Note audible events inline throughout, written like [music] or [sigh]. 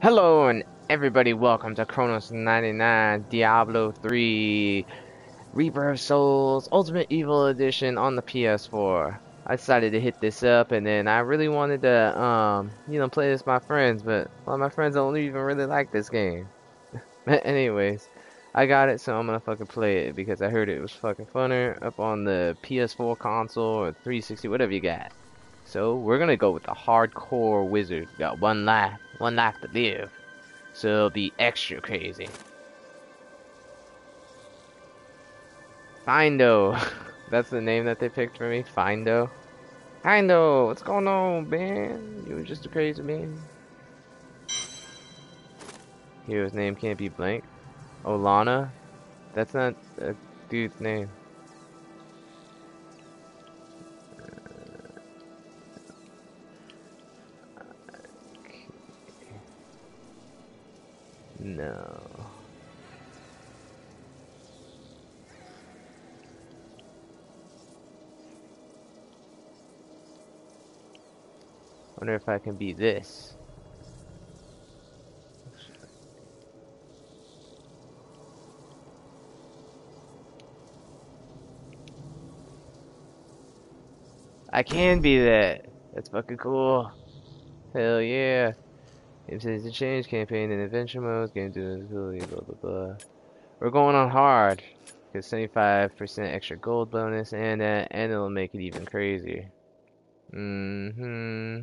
Hello and everybody, welcome to KronoS 99 Diablo 3 Reaper of Souls Ultimate Evil Edition on the PS4. I decided to hit this up and then I really wanted to, um, you know, play this with my friends, but a lot of my friends don't even really like this game. [laughs] Anyways, I got it, so I'm gonna fucking play it because I heard it was fucking funner up on the PS4 console or 360, whatever you got. So we're gonna go with the hardcore wizard. Got one life one life to live. So it'll be extra crazy. Findo. [laughs] That's the name that they picked for me. Findo. Findo, what's going on, man? You were just a crazy man. Hero's name can't be blank. Olana? That's not a dude's name. No. Wonder if I can be this. I can be that. That's fucking cool. Hell yeah. Game says the change campaign and adventure modes, game doing ability, blah blah blah. We're going on hard. Because 75% extra gold bonus and uh, and it'll make it even crazier. Mm-hmm.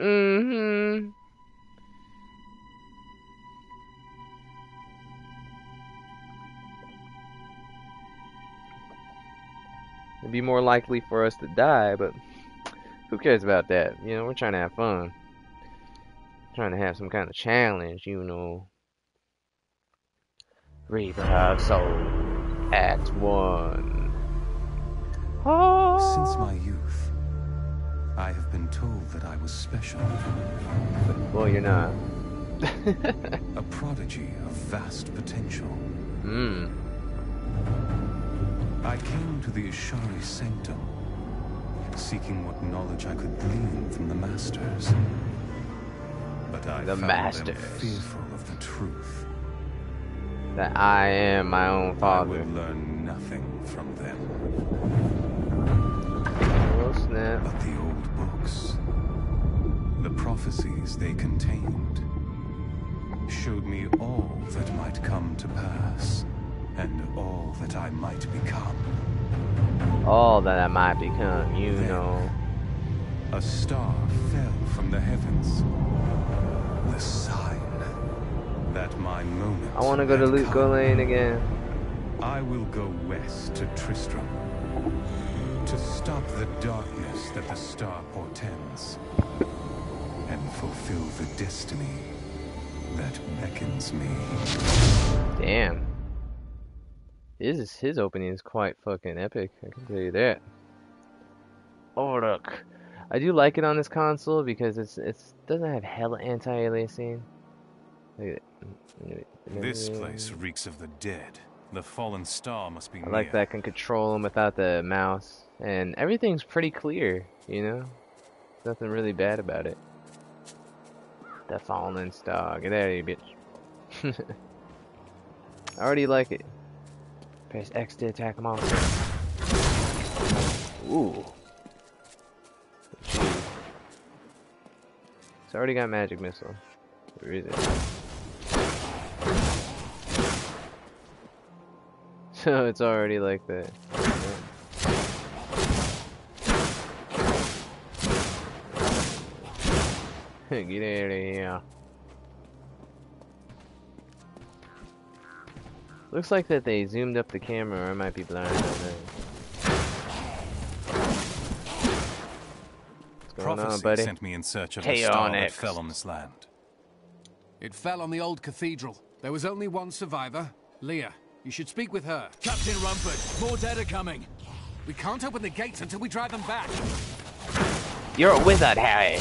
Mm-hmm. It'd be more likely for us to die, but who cares about that? You know, we're trying to have fun. Trying to have some kind of challenge, you know. Reaper of Soul, Act 1. Oh. Since my youth, I have been told that I was special. Well, you're not. [laughs] a prodigy of vast potential. Hmm. I came to the Yshari Sanctum, seeking what knowledge I could glean from the Masters. But I the found Masters. fearful of the truth. That I am my own father. I would learn nothing from them. Oh snap. But the old books, the prophecies they contained, showed me all that might come to pass, and all that I might become. All that I might become, you Then- know. A star fell from the heavens. My moment. I want to go to had Loot come. Lane again. I will go west to Tristram to stop the darkness that the star portends and fulfill the destiny that beckons me. Damn. His his opening is quite fucking epic. I can tell you that. Oh look, I do like it on this console because it's it's doesn't have hella anti-aliasing. Look at it. This place mm. reeks of the dead. The fallen star must be I like near. that I can control them without the mouse, and everything's pretty clear. You know, nothing really bad about it. The fallen star, get out of here, bitch. [laughs] I already like it. Press X to attack them all. Ooh. It's already got magic missile. Where is it? So [laughs] it's already like that. [laughs] Get out of here. Looks like that they zoomed up the camera, or I might be blind. I don't. What's going on, Prophecy buddy? sent me in search of a star that fell on this land. It fell on the old cathedral. There was only one survivor, Leah. You should speak with her. Captain Rumford, more dead are coming. We can't open the gates until we drive them back. You're a wizard, Harry.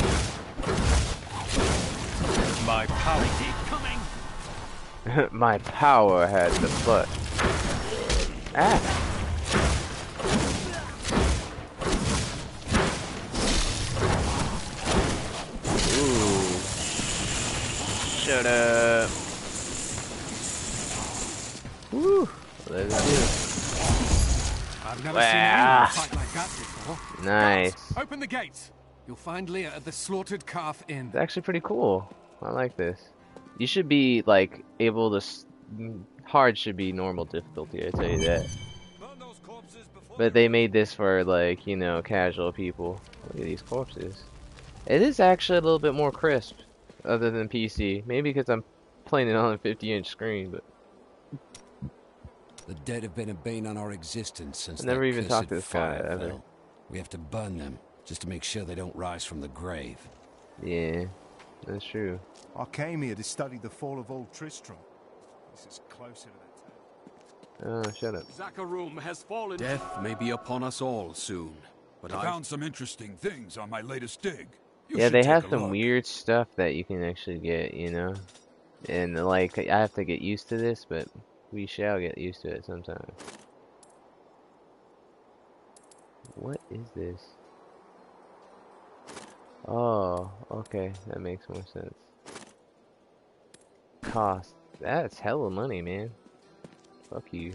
My power. Coming! [laughs] My power had the foot. Ah. Ooh. Shut up. Woo. Let's do I've never Wow. seen anyone ah. fight like that before. Nice. Open the gates. You'll find Leah at the Slaughtered Calf Inn. It's actually pretty cool. I like this. You should be like able to. s- Hard should be normal difficulty. I tell you that. But they made this for like you know casual people. Look at these corpses. It is actually a little bit more crisp, other than PC. Maybe because I'm playing it on a 50-inch screen, but The dead have been a bane on our existence since I never even cursed talked to this guy, fire ever. We have to burn them just to make sure they don't rise from the grave. yeah, that's true. I came here to study the fall of Old Tristram. This is closer to the town. Oh, shut up. Zakarum has fallen. Death may be upon us all soon, but I I found some interesting things on my latest dig. You yeah, they have some look. weird stuff that you can actually get, you know. And like, I have to get used to this, but we shall get used to it sometime. What is this? Oh, okay, that makes more sense. Cost. That's hella money, man. Fuck you.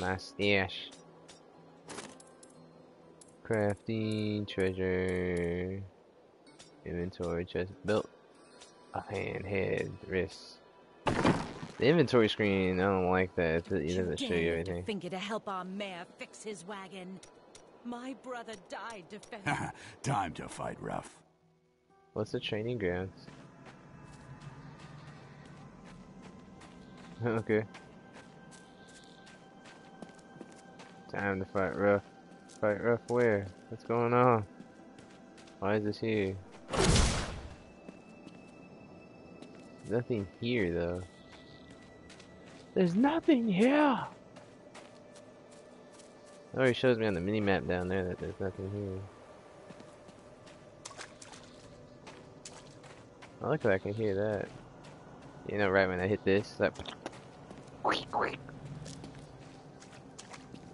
My stash. Crafting, treasure, inventory, chest, built, a hand, head, wrist. The inventory screen, I don't like that. It it doesn't show you anything. everything. To finger to help our mayor fix his wagon. My brother died defending. [laughs] Time to fight rough. What's the training grounds? [laughs] okay. Time to fight rough. Fight rough where? What's going on? Why is this here? Nothing here though. There's nothing here! Oh, he shows me on the mini map down there that there's nothing here. I look like that I can hear that. You know, right when I hit this, that.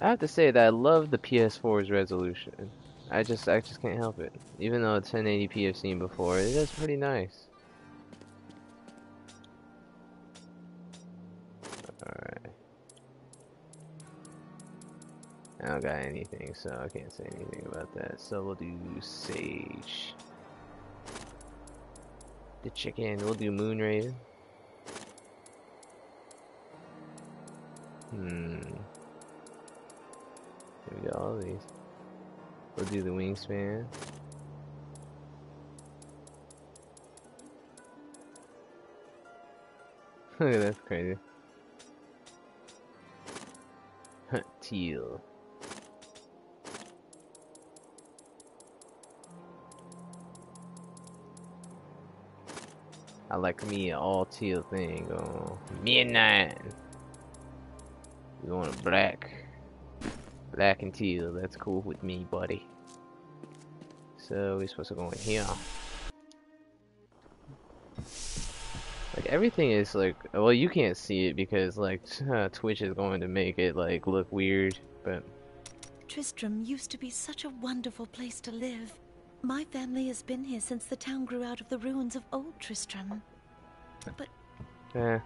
I have to say that I love the PS4's resolution. I just, I just can't help it. Even though it's 1080p I've seen before, it is pretty nice. I don't got anything, so I can't say anything about that. So we'll do Sage. The chicken, we'll do Moonraven. Hmm. We got all these. We'll do the wingspan. [laughs] Look at that's crazy. Teal. I like me an all teal thing um, going midnight. You want a black, black and teal? That's cool with me, buddy. So we're supposed to go in here. Like everything is like, well, you can't see it because like [laughs] Twitch is going to make it like look weird, but Tristram used to be such a wonderful place to live. My family has been here since the town grew out of the ruins of old Tristram. But Yeah.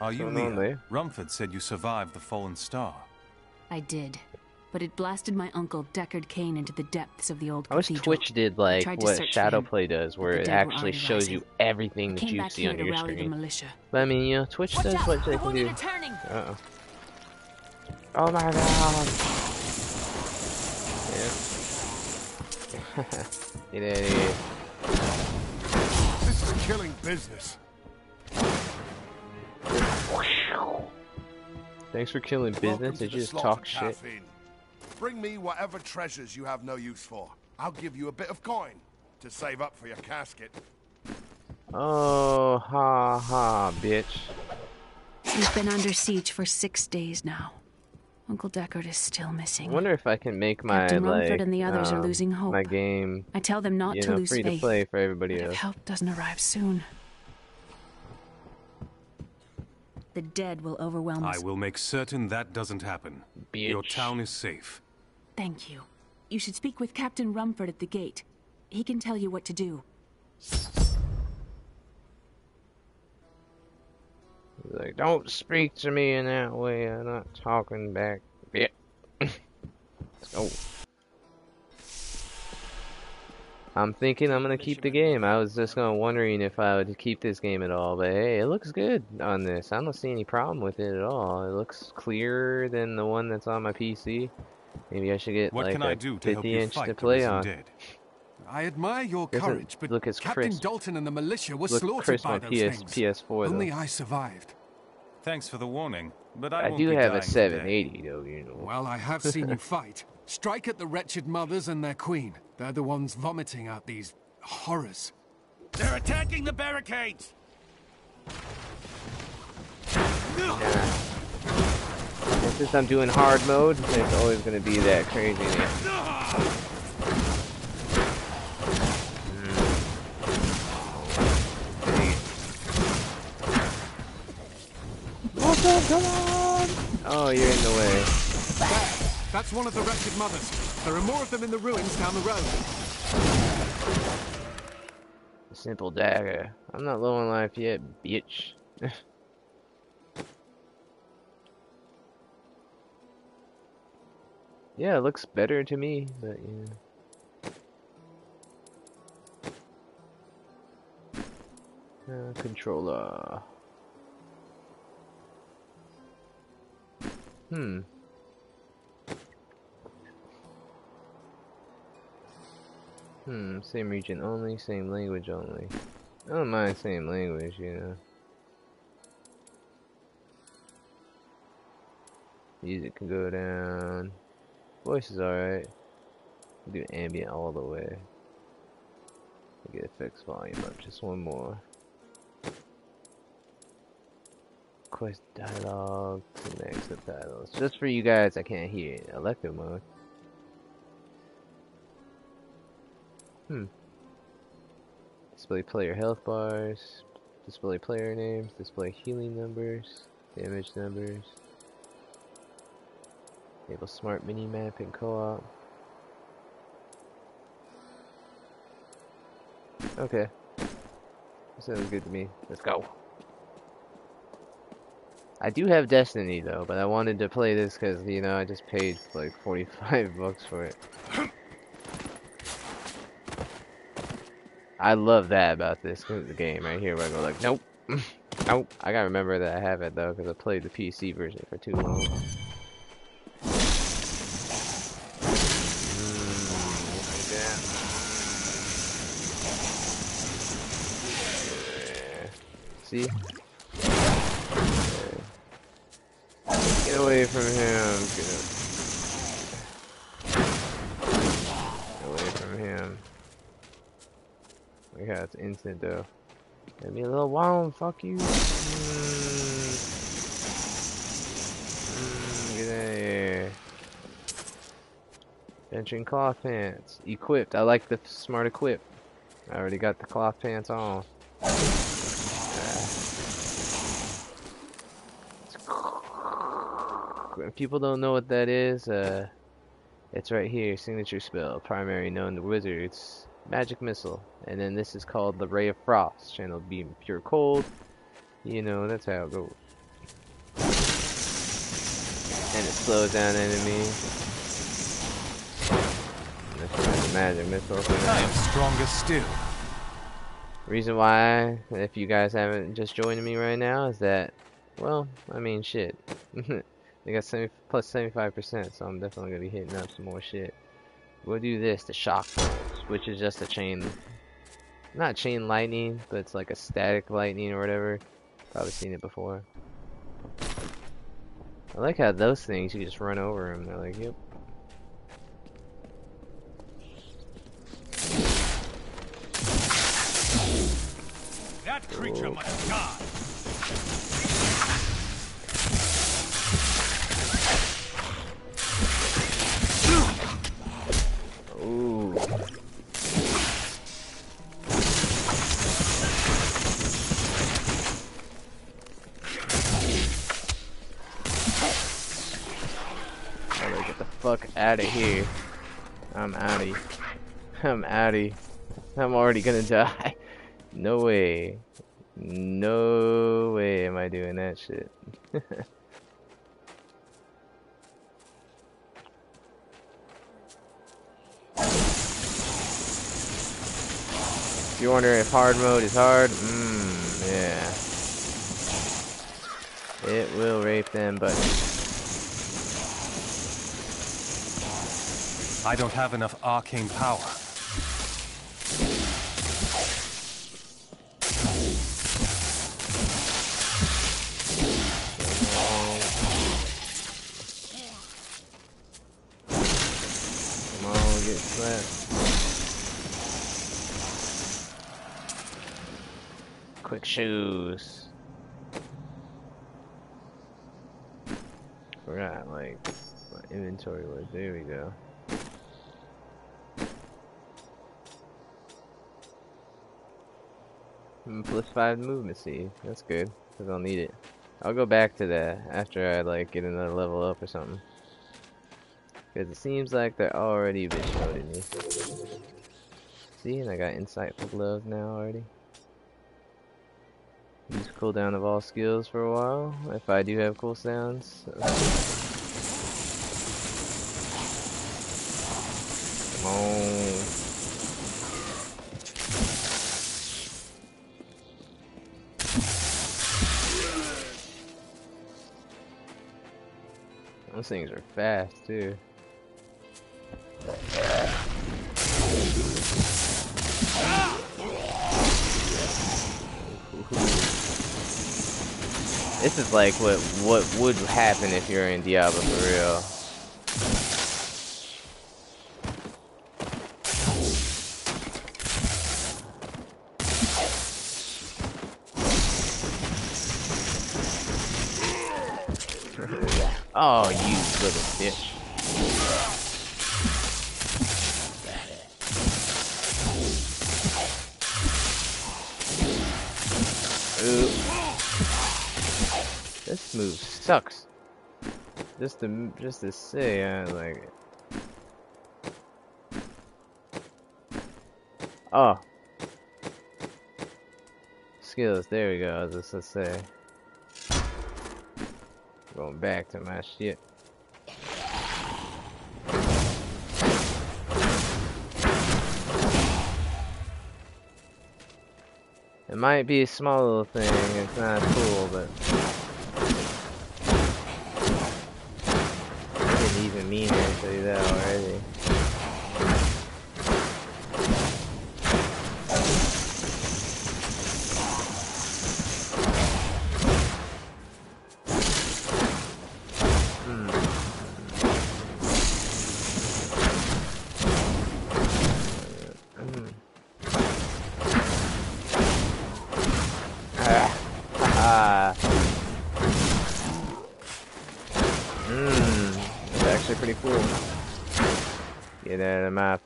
Are you What's going on Leah? there? Rumford said you survived the fallen star. I did. But it blasted my uncle Deckard Cain into the depths of the old I wish cathedral. Twitch did like what search for him, Shadowplay does, where it the dead were actually shows rising. you everything that you see on your rally the screen. militia. But I mean, you know, Twitch does what they can do. Uh oh. Oh my god. Yeah. Get out of here. This is killing business. Thanks for killing business. to Did you just talk shit? Calf Bring me whatever treasures you have no use for. I'll give you a bit of coin to save up for your casket. Oh, ha ha, bitch. We've been under siege for six days now. Uncle Deckard is still missing. I wonder if I can make my Captain Rumford like and the others are um, losing hope. my game, I tell them not you to know, lose free faith. to play for everybody But if else. help doesn't arrive soon, the dead will overwhelm us. I will make certain that doesn't happen. Your town is safe. Thank you. You should speak with Captain Rumford at the gate. He can tell you what to do. Like, don't speak to me in that way. I'm not talking back. Yeah. Let's [laughs] go. Oh. I'm thinking I'm gonna keep the game. I was just gonna wondering if I would keep this game at all, but hey, it looks good on this. I don't see any problem with it at all. It looks clearer than the one that's on my PC. Maybe I should get What like can a I do to help 50 you inch to play on. dead? I admire your courage, but Captain. Dalton and the militia were Look slaughtered by those PS things. PS4 though. Only I survived. Thanks for the warning, but I, I won't do have a dying today. 780 though, you know. Well, I have seen you [laughs] fight. Strike at the wretched mothers and their queen. They're the ones vomiting out these horrors. They're attacking the barricades! And since I'm doing hard mode, there's always gonna be that craziness. Oh, you're in the way. That's one of the wretched mothers. There are more of them in the ruins down the road. A simple dagger. I'm not low on life yet, bitch. [laughs] yeah, it looks better to me, but yeah. Uh, controller. Hmm. Hmm, same region only, same language only. I don't mind same language, you know. Music can go down. Voice is alright. Do ambient all the way. Get effects volume up, just one more. Quest dialogue, to next subtitles. Just for you guys, I can't hear it. Electro mode. Hmm. Display player health bars, display player names, display healing numbers, damage numbers. Enable smart mini map and co-op. Okay. Sounds good to me. Let's go. I do have Destiny though, but I wanted to play this because, you know, I just paid like 45 [laughs] bucks for it. I love that about this game right here where I go like, nope, [laughs] nope. I gotta remember that I have it though because I played the PC version for too long. Mm. See? Away from him. Get away from him. Look how it's instant though. Let me a little warm, fuck you. Mm. Mm, get out of here. Venturing cloth pants. Equipped. I like the smart equip. I already got the cloth pants on. If people don't know what that is, uh, it's right here. Signature spell, primary known to wizards. Magic missile, and then this is called the Ray of Frost. Channel beam pure cold. You know that's how it goes. And it slows down enemies. Magic missile. I am stronger still. Reason why, if you guys haven't just joined me right now, is that, well, I mean, shit. [laughs] they got 70, plus 75%, so I'm definitely gonna be hitting up some more shit. We'll do this, the shock pulse, which is just a chain, not chain lightning, but it's like a static lightning or whatever. Probably seen it before. I like how those things, you just run over them, they're like, yep. That creature Oh. must die. Ooh. Gotta get the fuck out of here. I'm outie. I'm outie. I'm already gonna [laughs] die. No way. No way am I doing that shit. [laughs] if you're wondering if hard mode is hard, mmm, yeah. It will rape them, but I don't have enough arcane power. Come on, get slapped. Quick shoes. Forgot, like, my inventory was. There we go. Mm, Plus five movement speed. That's good, because I'll need it. I'll go back to that after I, like, get another level up or something. Because it seems like they're already bitch moding me. See, and I got insightful gloves now already. Use cooldown of all skills for a while, if I do have cooldowns. Come on. Those things are fast too. This is like what what would happen if you're in Diablo for real. [laughs] oh, you little bitch. Ooh. This move sucks. Just to just to say, I like it. Oh. Skills, there we go, just to say. Going back to my shit. It might be a small little thing, it's not cool, but mean it, I tell you that already.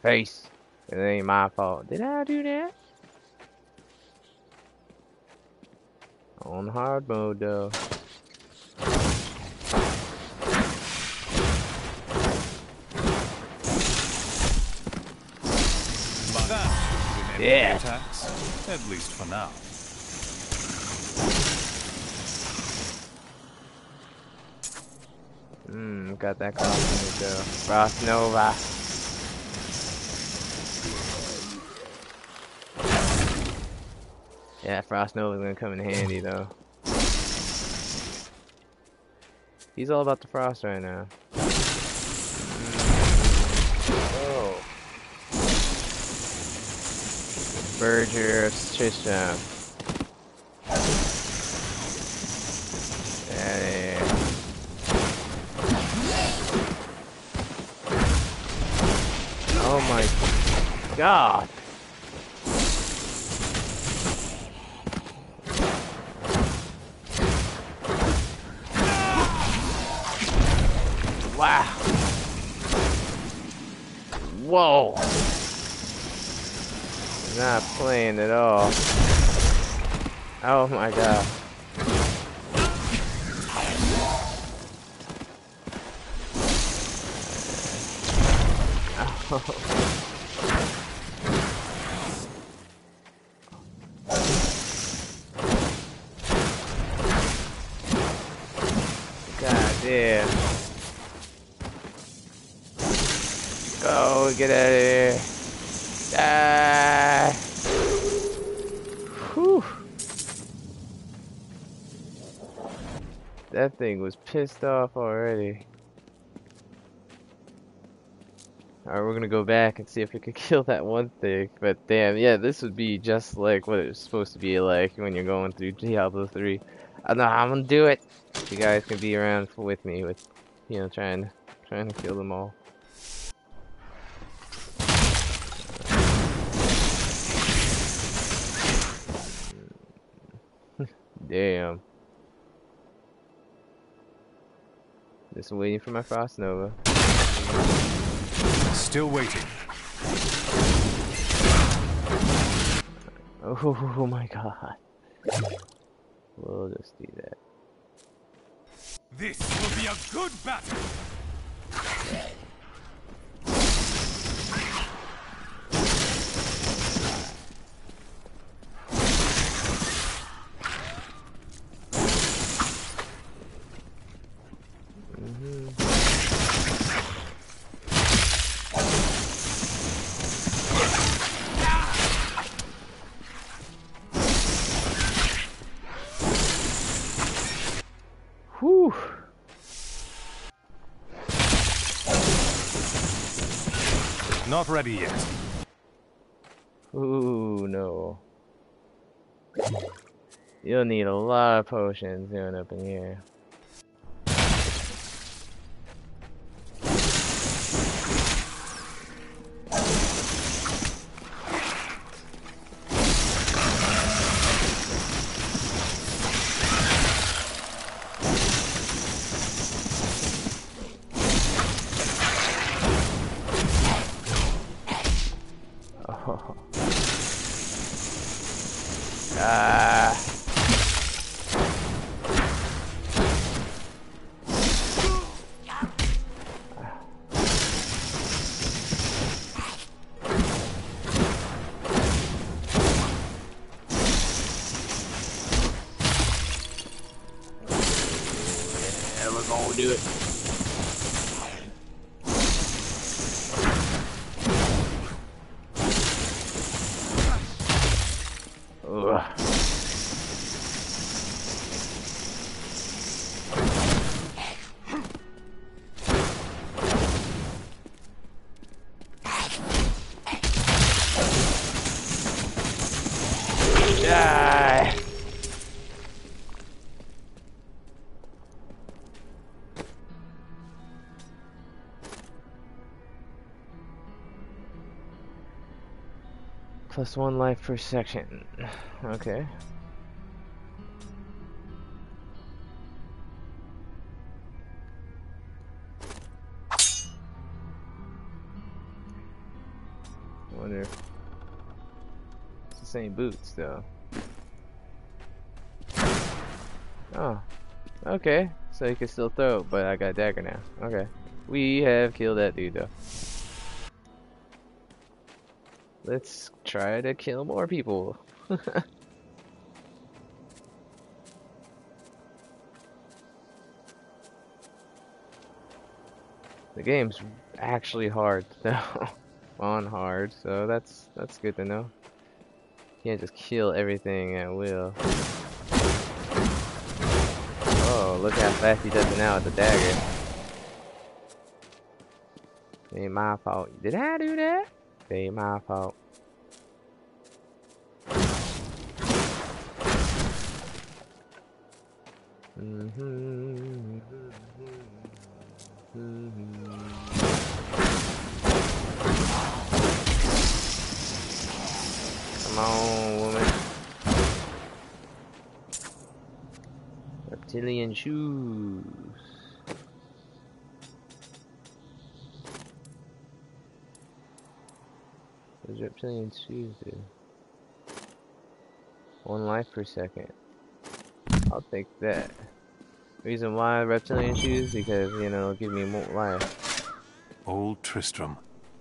Face. It ain't my fault. Did I do that? On hard mode though. That should enable Yeah. attacks, at least for now. Mmm, got that cross in it though. Frost Nova. Yeah, Frost Nova's gonna come in handy though. He's all about the frost right now. Oh. Berger. Yeah, yeah. Oh my god. Whoa. Not playing at all. Oh my god. Yeah. [laughs] get out of here. Die. Whew. That thing was pissed off already. Alright, we're gonna go back and see if we could [laughs] kill that one thing. But damn, yeah, this would be just like what it was supposed to be like when you're going through Diablo 3. I know I'm gonna do it. You guys can be around with me with, you know, trying, trying to kill them all. Damn. Just waiting for my Frost Nova. Still waiting. Oh [laughs] my god. We'll just do that. This will be a good battle. Not ready yet. Ooh, no. You'll need a lot of potions going up in here. Plus one life per section. Okay. I wonder if it's the same boots though. Oh. Okay. So you can still throw, but I got a dagger now. Okay. We have killed that dude though. Let's try to kill more people. [laughs] the game's actually hard [laughs] though. On hard, so that's that's good to know. Can't just kill everything at will. Oh, look how fast he does it now with the dagger. Ain't my fault. Did I do that? Ain't my fault. Shoes. What does reptilian shoes do? One life per second. I'll take that. Reason why reptilian shoes? Because, you know, it'll give me more life. Old Tristram.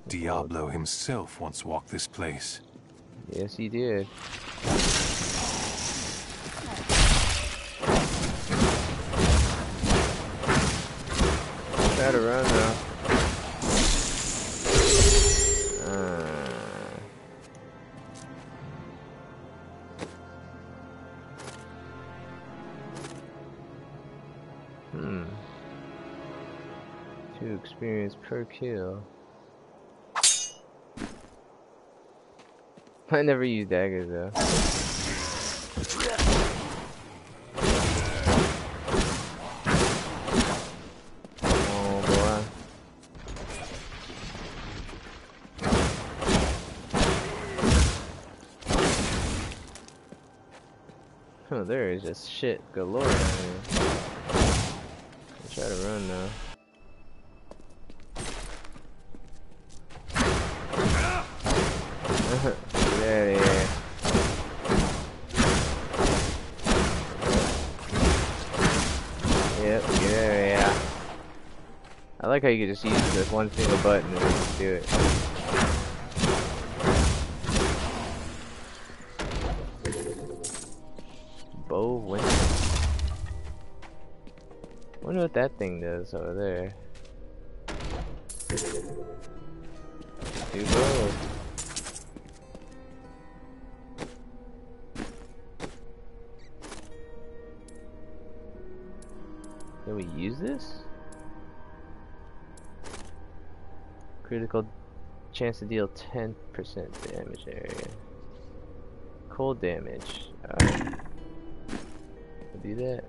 Diablo himself once walked this place. Yes, he did. Try to. Uh, hmm. Two experience per kill. I never use daggers though. There is shit galore down here. I'll try to run now. [laughs] Get out here. I like how you can just use this one single button and do it. That thing does over there. Do both. Can we use this? Critical chance to deal 10% damage area. Cold damage. Alright. I'll do that.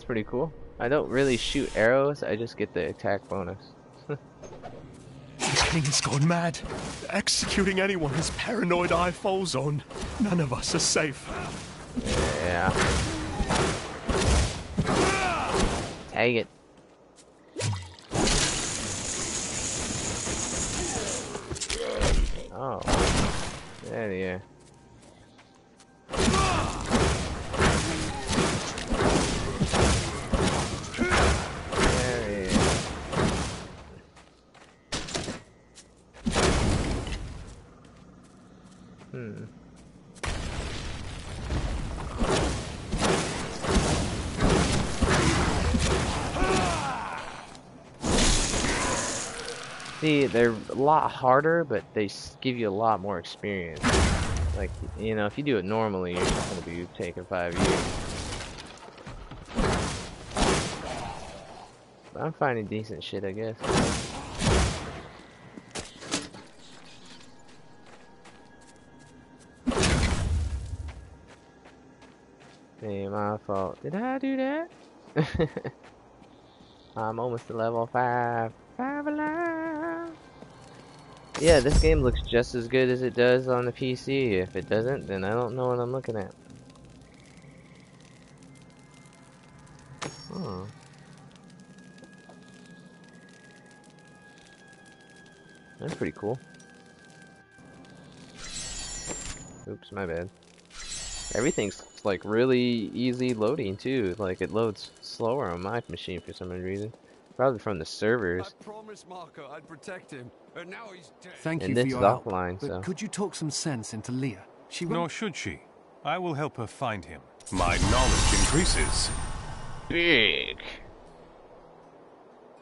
That's pretty cool. I don't really shoot arrows, I just get the attack bonus. The king's gone mad. Executing anyone his paranoid eye falls on. None of us are safe. Yeah. Take it. Oh. Get out of See, they're a lot harder, but they give you a lot more experience. Like, you know, if you do it normally, you're just gonna be taking five years. But I'm finding decent shit, I guess. Hey, my fault. Did I do that? [laughs] I'm almost to level 5. 5 alive! Yeah, this game looks just as good as it does on the PC. If it doesn't, then I don't know what I'm looking at. Oh. That's pretty cool. Oops, my bad. Everything's like really easy loading too. Like it loads slower on my machine for some reason. Probably from the servers. I promised Marco I'd protect him, and now he's dead. Thank And you this for is your help. offline, but so- could you talk some sense into Leah? She Nor won't... should she. I will help her find him. My knowledge increases. Big.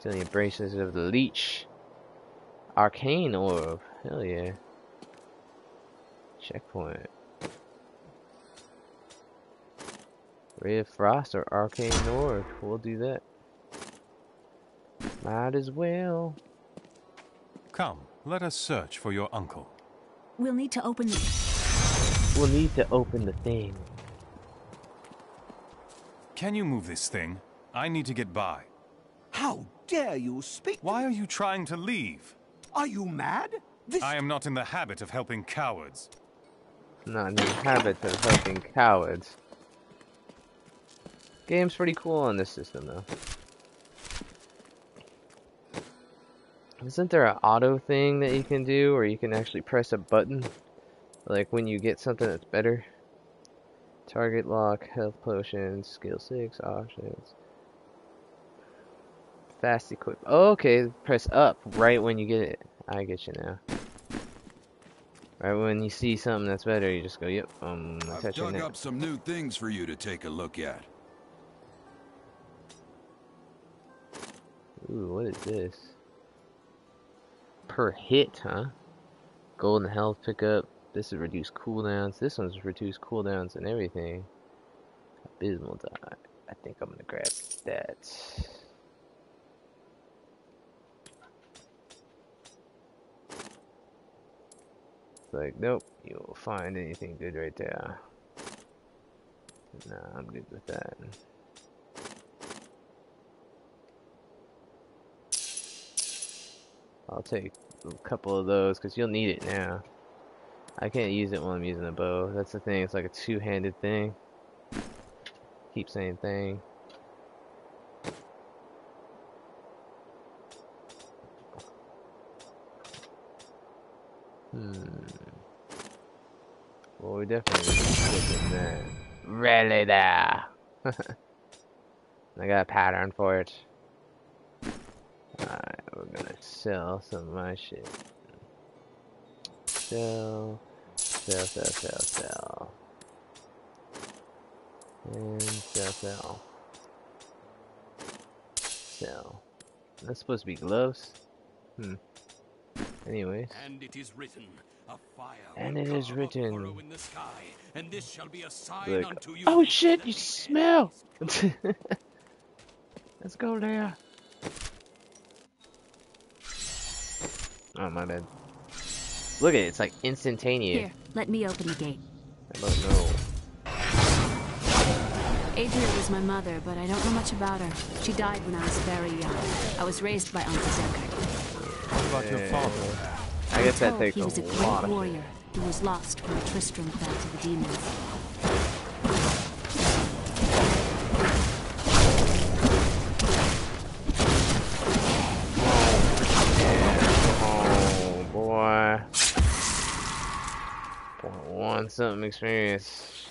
The braces of the leech. Arcane orb. Hell yeah. Checkpoint. Ray of Frost or Arcane Orb. We'll do that. Might as well. Come, let us search for your uncle. We'll need to open the. We'll need to open the thing. Can you move this thing? I need to get by. How dare you speak? Why are you trying to leave? Are you mad? This I am not in the habit of helping cowards. Not in the habit of helping cowards. Game's pretty cool on this system though. Isn't there an auto thing that you can do where you can actually press a button? Like when you get something that's better? Target lock, health potions, skill 6, options. Fast equip. Oh, okay, press up right when you get it. I get you now. Right when you see something that's better, you just go, yep, um, I've dug up some new things for you to take a look at. Ooh, what is this? Per hit, huh? Golden health pickup. This is reduced cooldowns. This one's reduced cooldowns and everything. Abysmal die. I think I'm gonna grab that. Like, nope, you won't find anything good right there. Nah, I'm good with that. I'll take a couple of those because you'll need it now. I can't use it while I'm using a bow. That's the thing. It's like a two-handed thing. Keep saying thing. Hmm. Well, we definitely get that. Really there. [laughs] I got a pattern for it. Alright, we're gonna sell some of my shit. Sell, sell, sell, sell, sell. And sell, sell. Sell. That's supposed to be gloves? Hmm. Anyways. And it is written, a fire And it is written. in the sky, and this shall be a sign Like, unto you. oh shit, you smell! [laughs] Let's go there. Oh, my bad. Look at it, it's like instantaneous. Here, let me open the gate. I don't know. Adria was my mother, but I don't know much about her. She died when I was very young. I was raised by Uncle Deckard. What about your father? I guess that Told takes he was a a great warrior who was lost when Tristram fell to the demons. Something experience.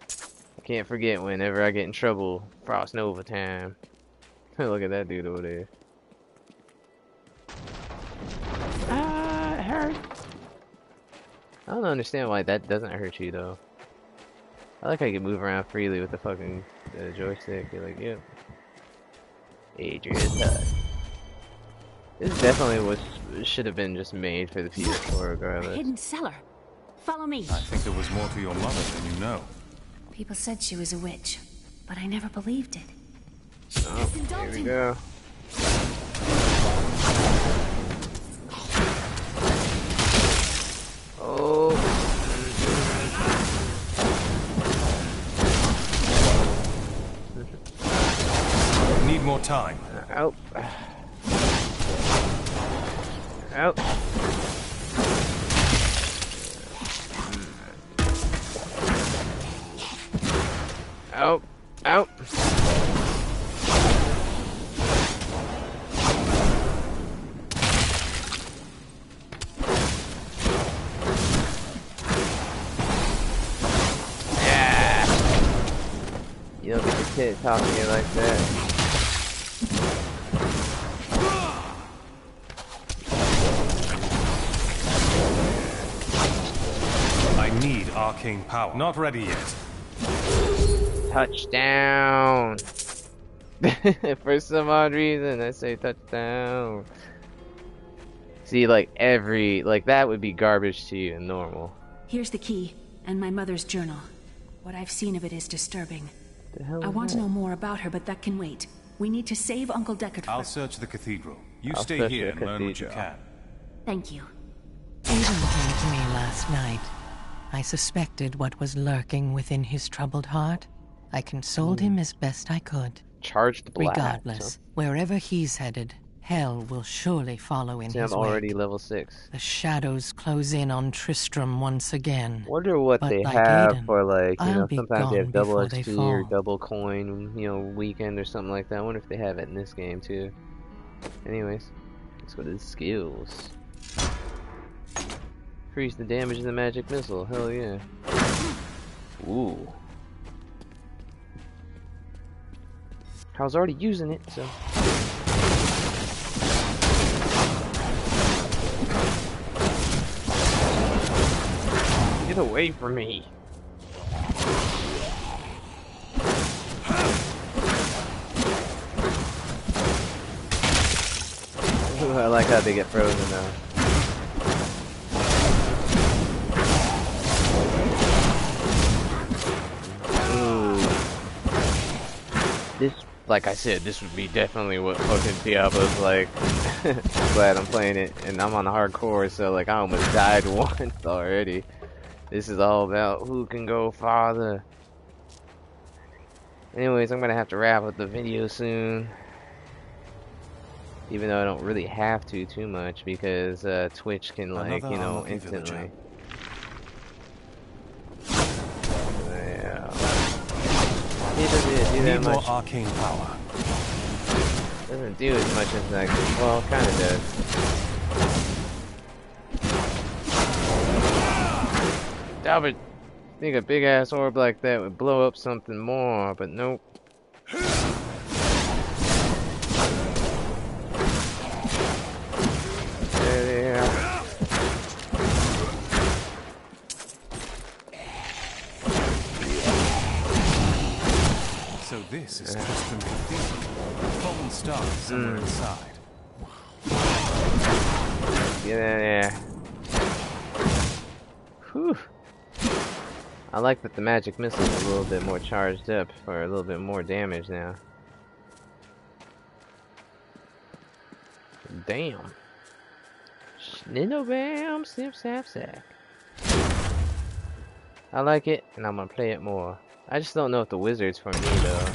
I can't forget whenever I get in trouble, Frost Nova time. [laughs] Look at that dude over there. Ah, it hurt. I don't understand why that doesn't hurt you though. I like how you can move around freely with the fucking uh, joystick. You're like, yep. Adria's hut. This definitely was should have been just made for the PS4 A regardless. hidden cellar. Follow me. I think there was more to your mother than you know. People said she was a witch, but I never believed it. Oh, here we go. Oh. Need more time. Out. Out. Out. Out. Yeah. You don't get your kid to you like that. I need arcane power. Not ready yet. Touchdown! [laughs] For some odd reason, I say touchdown. See, like every like that would be garbage to you and normal. Here's the key, and my mother's journal. What I've seen of it is disturbing. The hell I is want to know more about her, but that can wait. We need to save Uncle Deckard I'll first. search the cathedral. You I'll stay here the and learn what you can. Thank you. Aidan came to me last night. I suspected what was lurking within his troubled heart. I consoled him as best I could. Charged blast. Regardless, wherever he's headed, hell will surely follow in See, his I'm already wake. level six. The shadows close in on Tristram once again. Wonder what But they like have Aidan, for like you I'll know sometimes they have double XP or double coin you know weekend or something like that. I wonder if they have it in this game too. Anyways, let's go to the skills. Increase the damage of the magic missile. Hell yeah. Ooh. I was already using it, so. Get away from me. Ooh, I like how they get frozen though. Ooh. This, like I said, this would be definitely what fucking Diablo's like. [laughs] Glad I'm playing it, and I'm on hardcore, so like I almost [laughs] died once already. This is all about who can go farther. Anyways, I'm gonna have to wrap up the video soon. Even though I don't really have to too much because uh, Twitch can like, Another you know, instantly. Doesn't do that Need more much. arcane power. Doesn't do as much as like, well, kind of does. Albert, think a big ass orb like that would blow up something more, but nope. This is Cathedral. A fallen star somewhere Mm. inside. Get in there. Whew. I like that the magic missile is a little bit more charged up for a little bit more damage now. Damn. Sniddle bam, snip sap sack. I like it, and I'm gonna play it more. I just don't know if the wizard's for me though.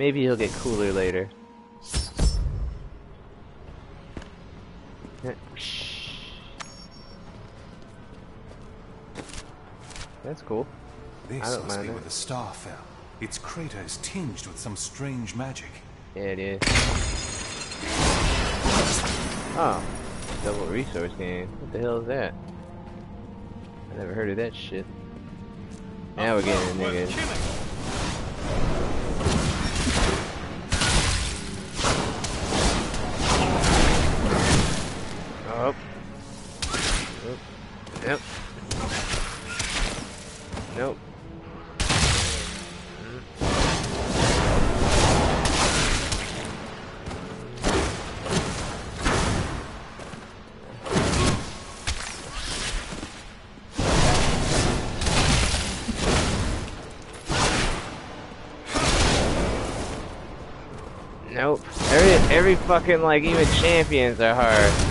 Maybe he'll get cooler later. That's cool. This I don't must be it. where the star fell. Its crater is tinged with some strange magic. Yeah, it is. Oh, double resource gain. What the hell is that? I never heard of that shit. Now we're getting niggas. Fucking like even champions are hard.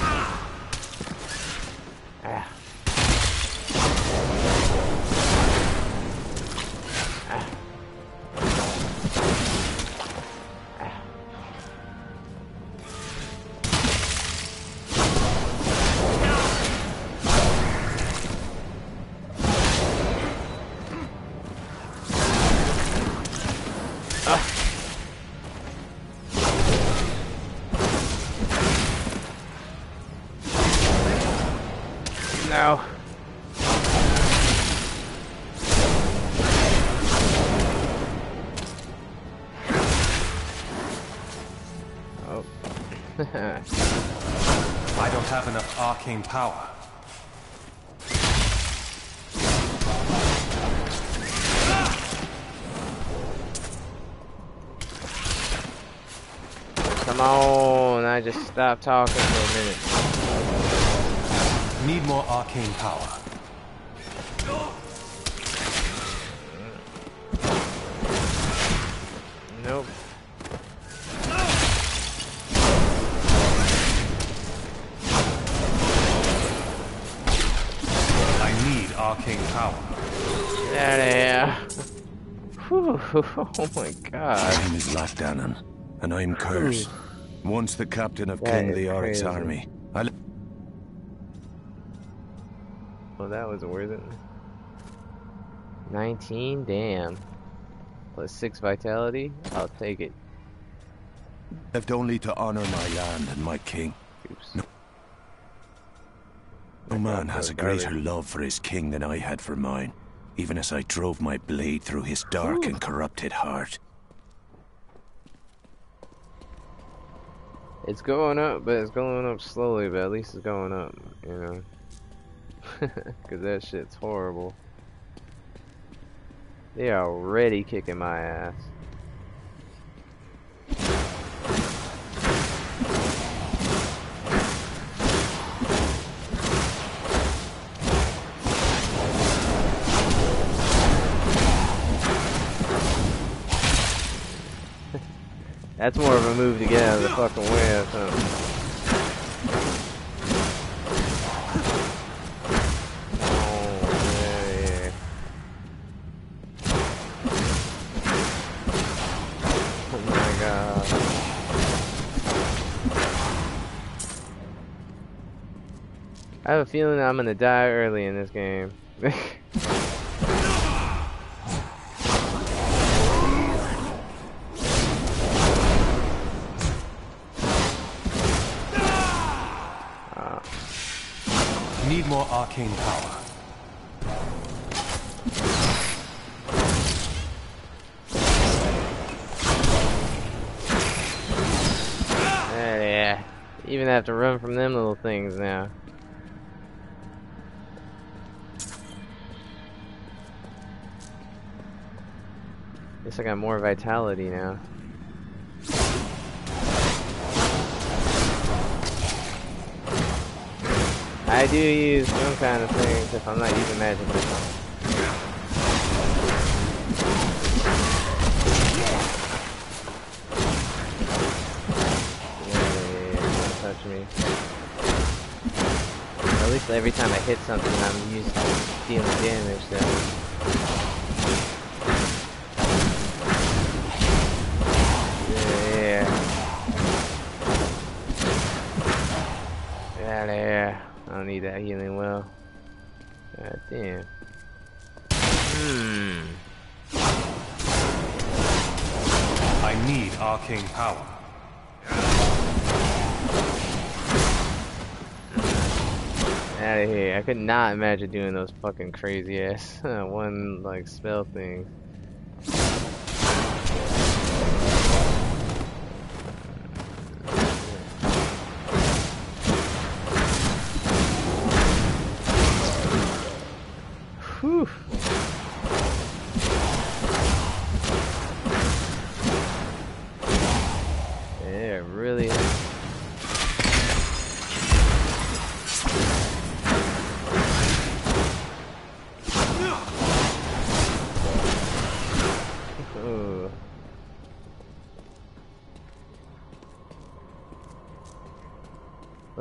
Arcane power. Come on, I just stopped talking for a minute. Need more arcane power. [laughs] oh my god. Name is Lachdanan, and I'm cursed. Once the captain of That King is Leoric's army, I Well, that was worth it. 19? Damn. Plus 6 vitality? I'll take it. Left only to honor my land and my king. No, no man has a greater love for his king than I had for mine, even as I drove my blade through his dark and corrupted heart. It's going up, but it's going up slowly, but at least it's going up, you know. [laughs] Because that shit's horrible. They are already kicking my ass. That's more of a move to get out of the fucking way or something. Oh. Oh my god. I have a feeling I'm gonna die early in this game. [laughs] arcane power. Ah, yeah, yeah. Even have to run from them little things now. Guess I got more vitality now. I do use some kind of things if I'm not using magic. Yeah, don't touch me. At least every time I hit something, I'm used to dealing damage. Though. Yeah, yeah. I don't need that healing well. God damn. Hmm. I need arcane power. Out of here. I could not imagine doing those fucking crazy ass [laughs] one like spell thing.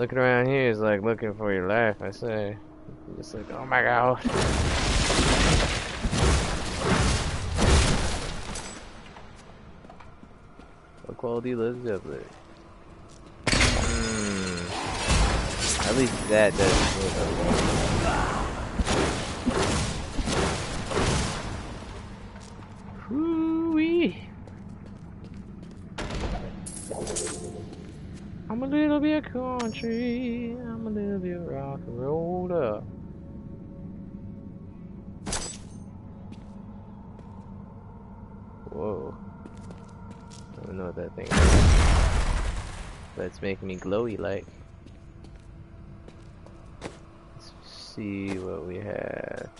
Looking around here is like looking for your life, I say. Just like, oh my god. What quality lives up there? Hmm. At least that doesn't I'm a little bit country. I'm a little bit rock and rolled up. Whoa. I don't know what that thing is. But it's making me glowy like. Let's see what we have.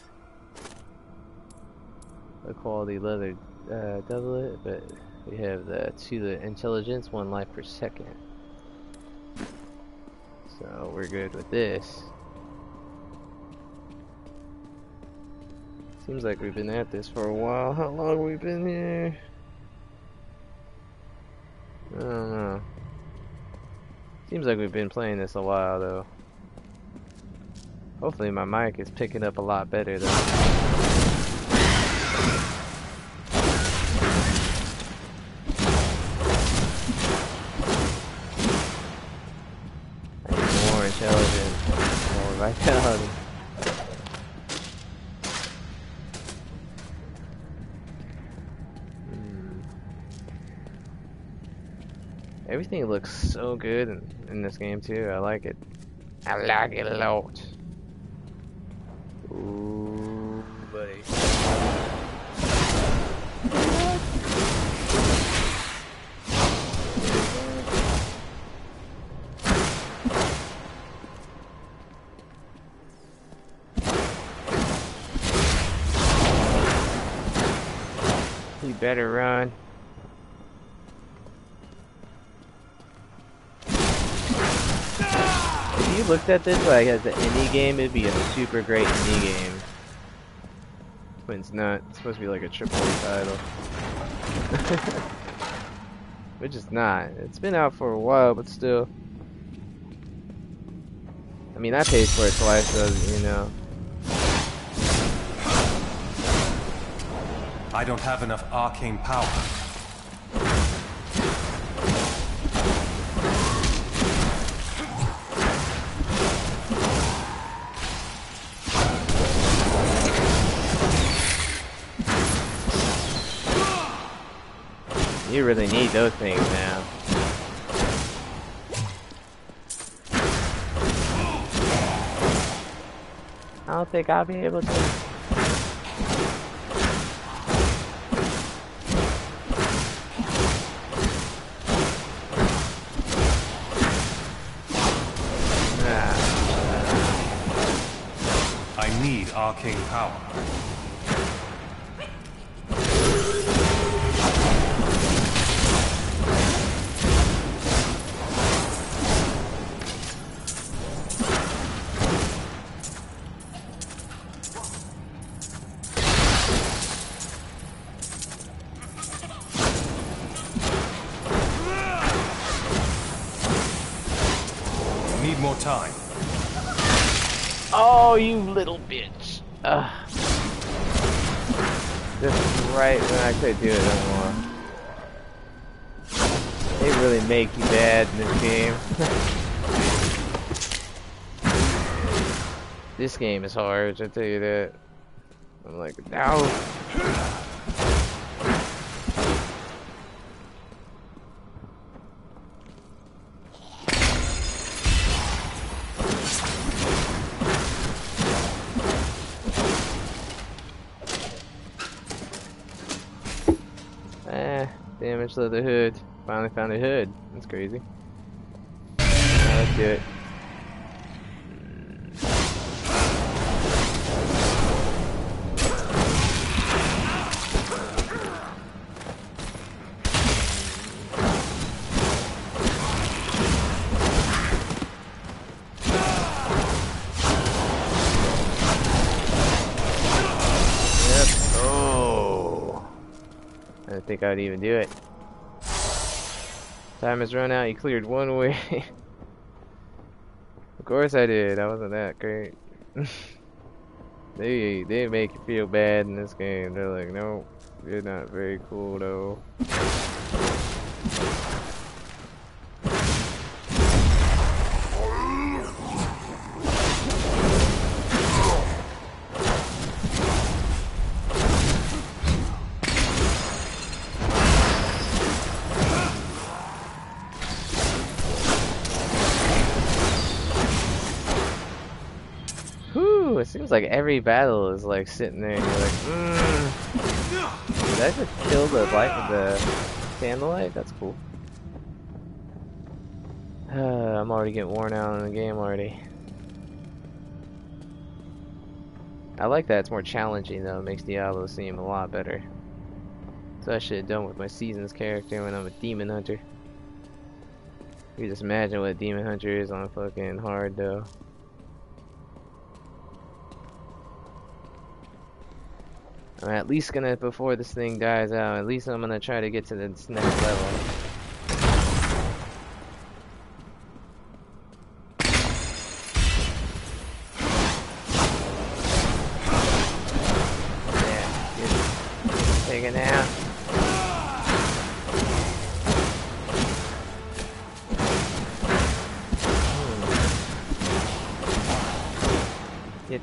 A quality leather uh, double it, but we have the two the intelligence, one life per second. So we're good with this. Seems like we've been at this for a while. How long have we been here? I don't know. Seems like we've been playing this a while though. Hopefully my mic is picking up a lot better though. Intelligence, [laughs] vitality. Hmm. Everything looks so good in, in this game too. I like it. I like it a lot. Looked at this like as an indie game, it'd be a super great indie game. But it's not. It's supposed to be like a triple title. [laughs] Which is not. It's been out for a while, but still. I mean, I paid for it twice, so, you know. I don't have enough arcane power. You really need those things now. I don't think I'll be able to. I need arcane power. Time. Oh, you little bitch. Ugh. Just right when I could do it no more. They really make you bad in this game. [laughs] this game is hard, I'll tell you that. I'm like, no. Damage to the hood. Finally found a hood. That's crazy. Now let's do it. Oh. I think I'd even do it. Time has run out. You cleared one way. [laughs] of course I did. I wasn't that great. [laughs] they they make you feel bad in this game. They're like, no, you're not very cool though. Like every battle is like sitting there and you're like, mm. Did I just kill the light with the candlelight? That's cool. [sighs] I'm already getting worn out in the game already. I like that it's more challenging though, it makes Diablo seem a lot better. So I should have done with my Seasons character when I'm a Demon Hunter. You just imagine what a Demon Hunter is on fucking hard though. I'm at least gonna, before this thing dies out, at least I'm gonna try to get to this next level.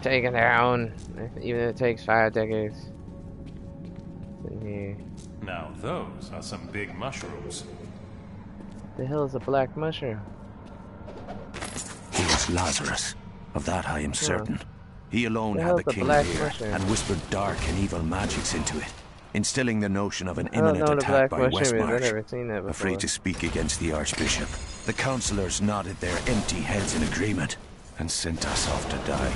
Taken down, hmm. even if it takes five decades. In here. Now those are some big mushrooms. The hell is a black mushroom? He was Lazarus. Of that I am certain. He alone The had the a king here mushroom? and whispered dark and evil magics into it, instilling the notion of an I don't know imminent attack by mushroom is. I've Westmarch. never seen that before. Afraid to speak against the Archbishop. The councillors nodded their empty heads in agreement and sent us off to die.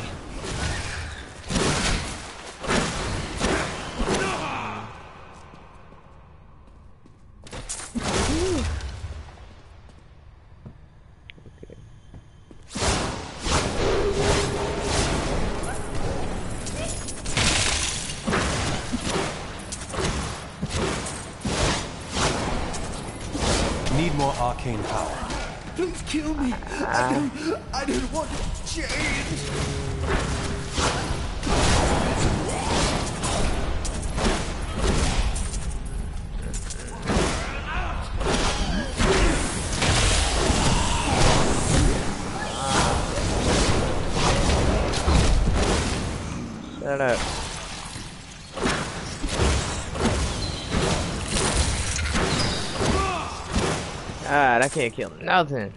God, I can't kill nothing.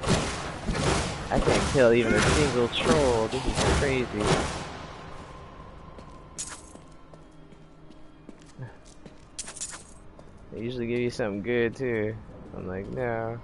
I can't kill even a single troll. This is crazy. They usually give you something good too. I'm like, no.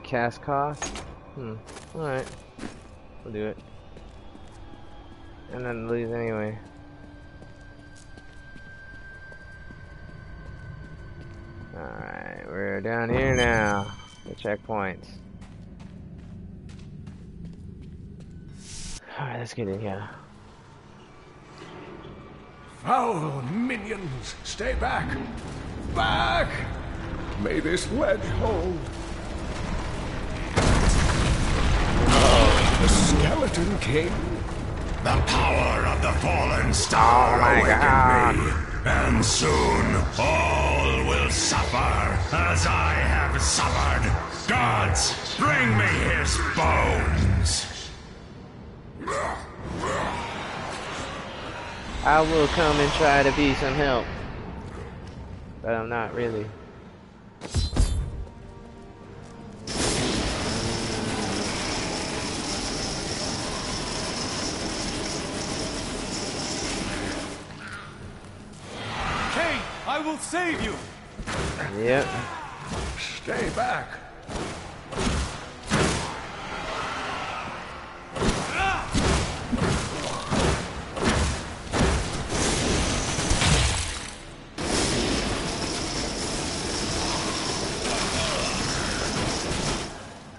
Cast cost? Hmm. Alright. We'll do it. And then lose anyway. Alright, we're down here now. The checkpoints. Alright, let's get in here. Foul minions, stay back! Back! May this ledge hold. Skeleton King. The power of the fallen star Oh my awakened me, and soon all will suffer as I have suffered. Gods, bring me his bones. I will come and try to be some help. But I'm not really. Save you. Yep. Stay back.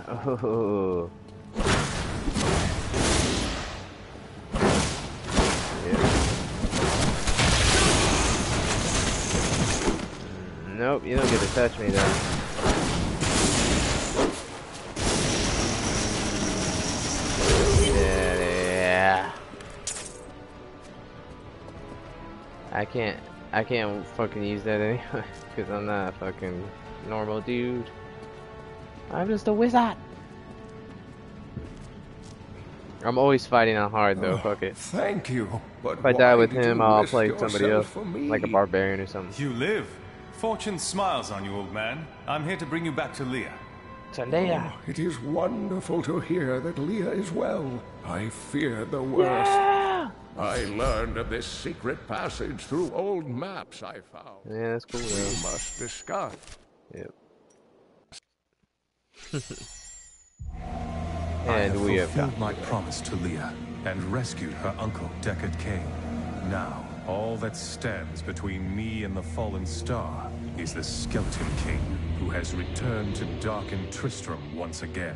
Oh. Nope, you don't get to touch me though. Yeah. I can't, I can't fucking use that anyway, [laughs] because I'm not a fucking normal dude. I'm just a wizard. I'm always fighting on hard though, oh, fuck it. Thank you. But If I die with him, I'll play somebody else, yourself for me? like a barbarian or something. You live. Fortune smiles on you, old man. I'm here to bring you back to Leah. To Leah. Oh, it is wonderful to hear that Leah is well. I fear the worst. I learned of this secret passage through old maps I found. Yeah, that's cool We though. must discuss. Yep. [laughs] I And have we have fulfilled got my promise to Leah and rescued her uncle, Deckard Cain. Now, all that stands between me and the fallen star is the Skeleton King, who has returned to darken Tristram once again.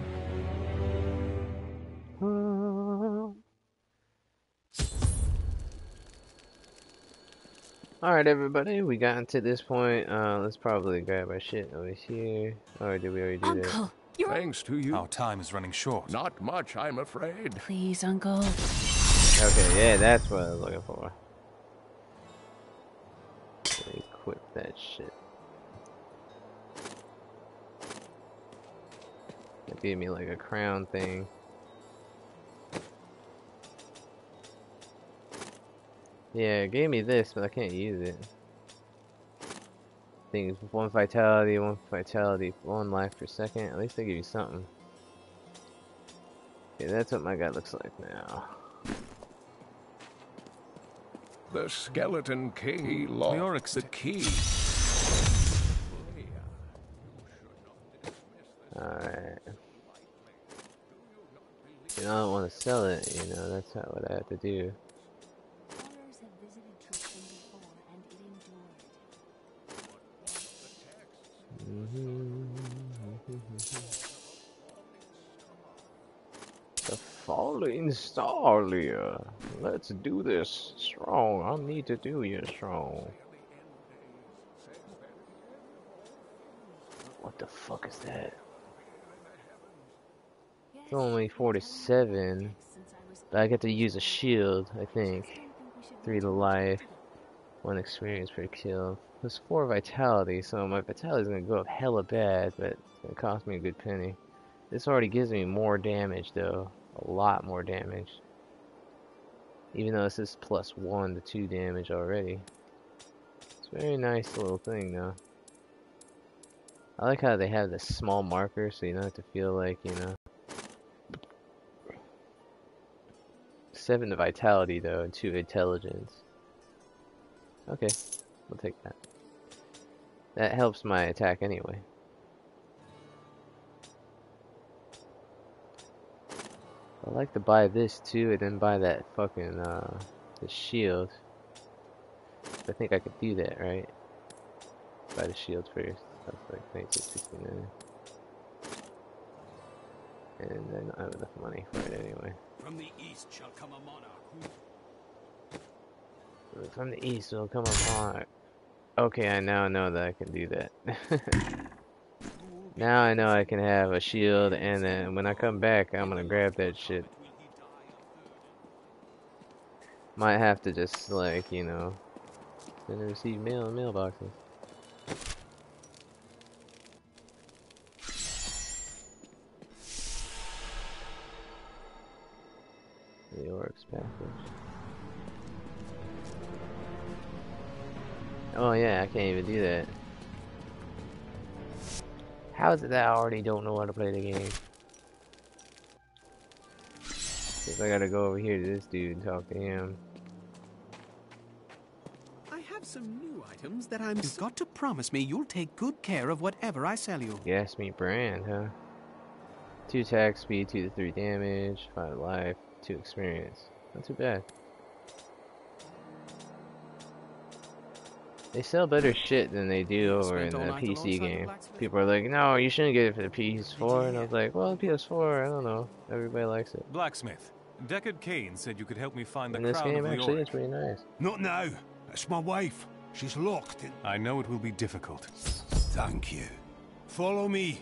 Alright everybody, we got to this point. Uh, let's probably grab our shit over here. Or did we already do that? Thanks to you. Our time is running short. Not much, I'm afraid. Please, Uncle. Okay, yeah, that's what I was looking for. that shit. It gave me like a crown thing. Yeah, it gave me this, but I can't use it. Things one vitality, one vitality, one life per second. At least they give you something. Okay, that's what my guy looks like now. The skeleton key locked the key. I don't want to sell it, you know, that's not what I have to do. The falling star, Leah. Let's do this strong. I need to do you strong. What the fuck is that? Only 47, but I get to use a shield, I think. 3 to life, 1 experience per kill. Plus 4 vitality, so my vitality is going to go up hella bad, but it's to cost me a good penny. This already gives me more damage, though. A lot more damage. Even though this is plus 1 to 2 damage already. It's a very nice little thing, though. I like how they have this small marker so you don't have to feel like, you know. 7 to vitality though, and 2 intelligence. Okay, we'll take that. That helps my attack anyway. I'd like to buy this too and then buy that fucking, uh, the shield. I think I could do that, right? Buy the shield first. That's like 1969. And I don't have enough money for it anyway. From the east shall come a monarch From the east will come a monarch. Okay, I now know that I can do that. [laughs] now I know I can have a shield, and then when I come back, I'm gonna grab that shit. Might have to just, like, you know, send and receive mail in mailboxes. Oh yeah, I can't even do that. How is it that I already don't know how to play the game? Guess I gotta go over here to this dude and talk to him. I have some new items that I'm. You've got to promise me you'll take good care of whatever I sell you. Gas meat brand, huh? Two attack speed, two to three damage, five life, two experience. Not too bad. They sell better shit than they do over in the PC game. People are like, no, you shouldn't get it for the PS4. And I was like, well, PS4, I don't know. Everybody likes it. Blacksmith, Deckard Cain said you could help me find the In this crown game, of the actually, Oryx. it's pretty nice. Not now. That's my wife. She's locked in. I know it will be difficult. Thank you. Follow me.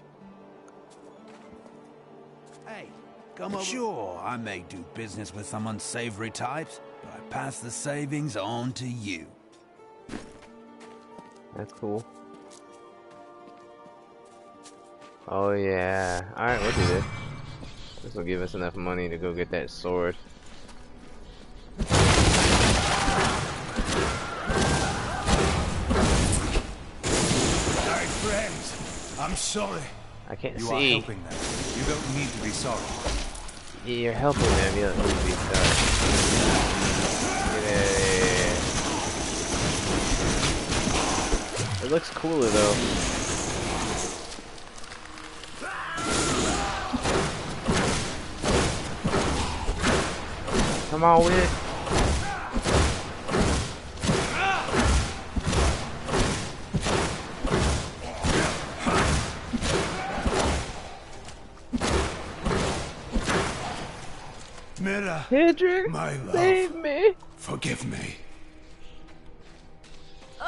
Hey, come over. Sure, I may do business with some unsavory types, but I pass the savings on to you. That's cool. Oh yeah. Alright, we'll do this. This will give us enough money to go get that sword. Sorry, friends. I'm sorry. I can't You see. are helping them. You don't need to be sorry. You're helping them, to be sorry. Yeah. It looks cooler though. Come on with it. Mira. Haedrig, My love. save me. Forgive me.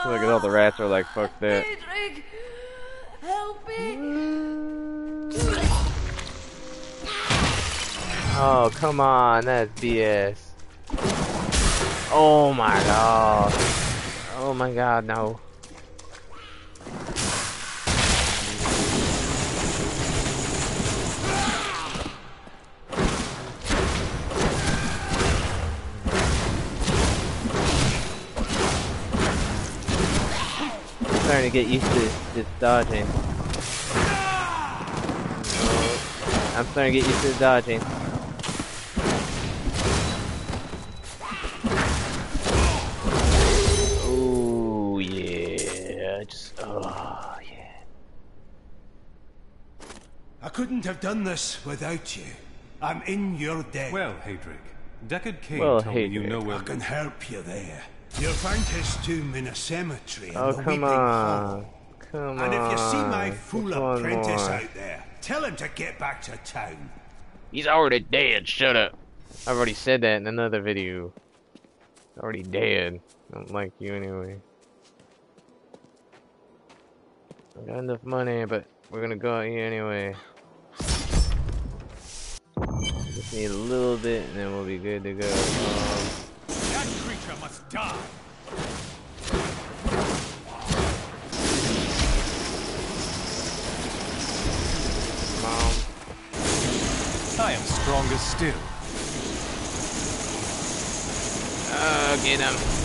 Look at all the rats are like, fuck that. Ah, Haedrig, help me. Oh, come on, that's BS. Oh my god. Oh my god, no. Starting to get used to this dodging. I'm starting to get used to the dodging. Oh yeah, just oh yeah. I couldn't have done this without you. I'm in your debt. Well, Haedrig, Deckard Cain Well, told me you Haedrig. know where... I can help you there. You'll find his tomb in a cemetery in Oh the come Weeping on, Hall. come And if you see my fool Just apprentice more. out there, tell him to get back to town. He's already dead. Shut up. I've already said that in another video. Already dead. I don't like you anyway. I got enough money, but we're gonna go out here anyway. Just need a little bit, and then we'll be good to go. Um, That creature must die. Mom. I am stronger still. Oh, get him.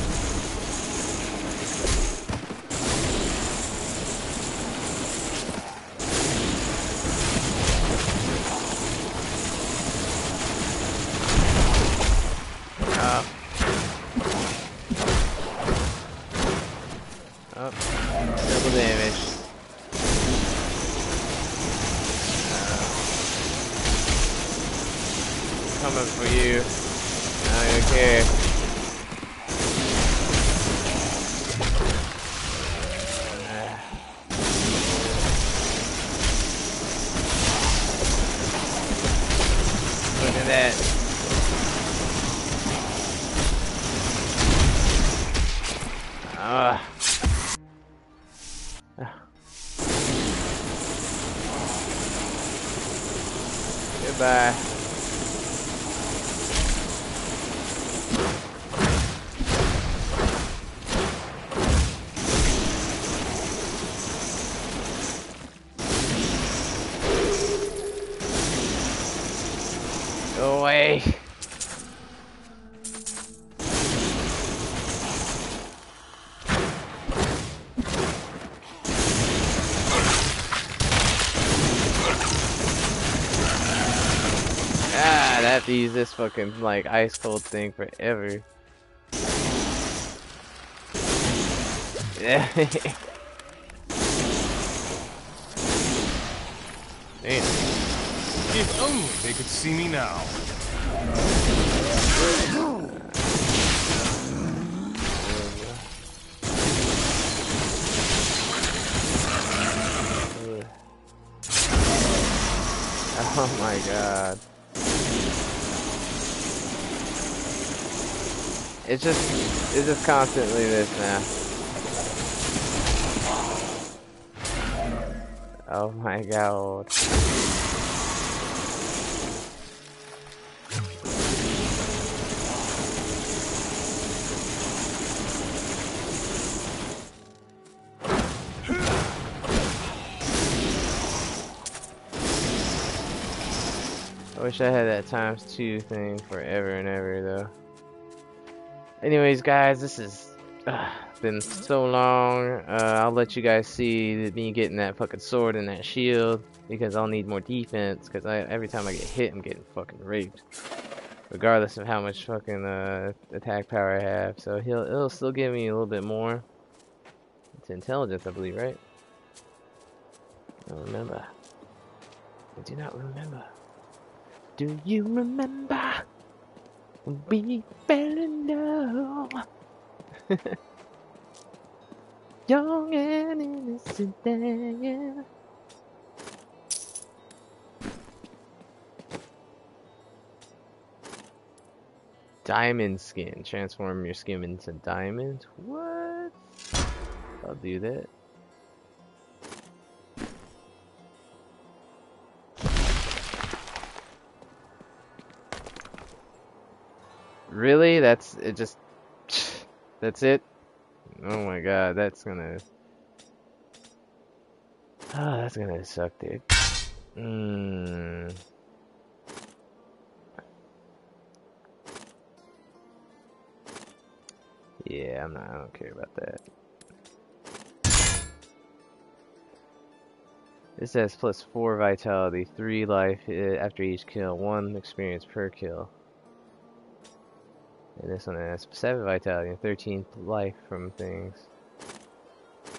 To use this fucking like ice cold thing forever. Yeah. [laughs] Damn. If only they could see me now. [laughs] Oh my god. It's just, it's just constantly this now. Oh my god. I wish I had that times two thing forever and ever though. Anyways, guys, this has uh, been so long. Uh, I'll let you guys see me getting that fucking sword and that shield because I'll need more defense. Because every time I get hit, I'm getting fucking raped, regardless of how much fucking uh, attack power I have. So he'll it'll still give me a little bit more. It's intelligence, I believe, right? I don't remember. I do not remember. Do you remember fell in love? Young and innocent then. Diamond skin. Transform your skin into diamond. What? I'll do that. Really? That's it just [sighs] that's it? Oh my god, that's gonna Ah, that's gonna suck, dude. Mmm. Yeah, I'm not I don't care about that. This has plus 4 vitality, 3 life eh, after each kill, 1 experience per kill. And this one has 7 vitality and 13 life from things.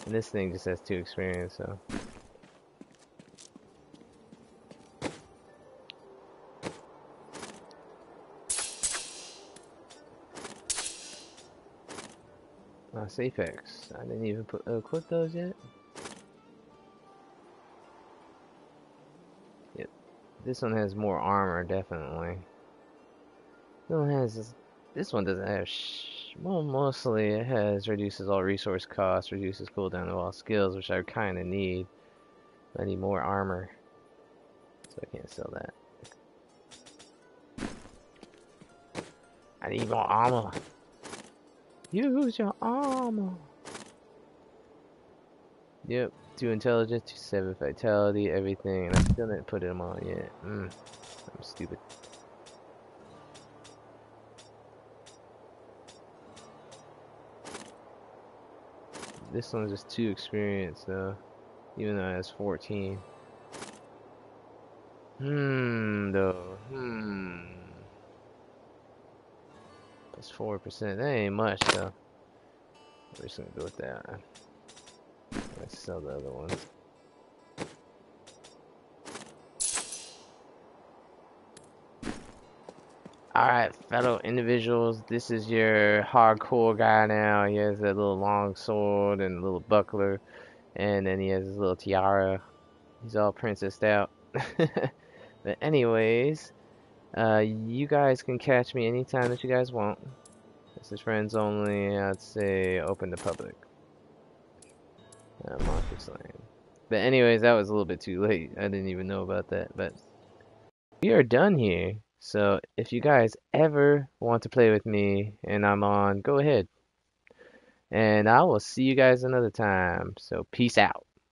And this thing just has 2 experience, so. Uh, Apex. I didn't even put, uh, equip those yet. Yep. This one has more armor, definitely. This one has. This, one doesn't have. well, mostly it has reduces all resource costs, reduces cooldown of all skills, which I kind of need. I need more armor, so I can't sell that. I need more armor. Use your armor. Yep, two intelligence, two seven vitality, everything, and I still didn't put them on yet. Mm, I'm stupid. This one's just two experience though, even though it has 14. Hmm, though. Hmm. That's 4%. That ain't much, though. We're just gonna go with that. Let's sell the other ones. Alright, fellow individuals, this is your hardcore guy now. He has that little long sword and a little buckler, and then he has his little tiara. He's all princessed out. [laughs] but anyways, uh, you guys can catch me anytime that you guys want. This is friends only. I'd say open to public. Uh, Marcus Lane. But anyways, that was a little bit too late. I didn't even know about that. But we are done here. So if you guys ever want to play with me and I'm on, go ahead. And I will see you guys another time. So peace out.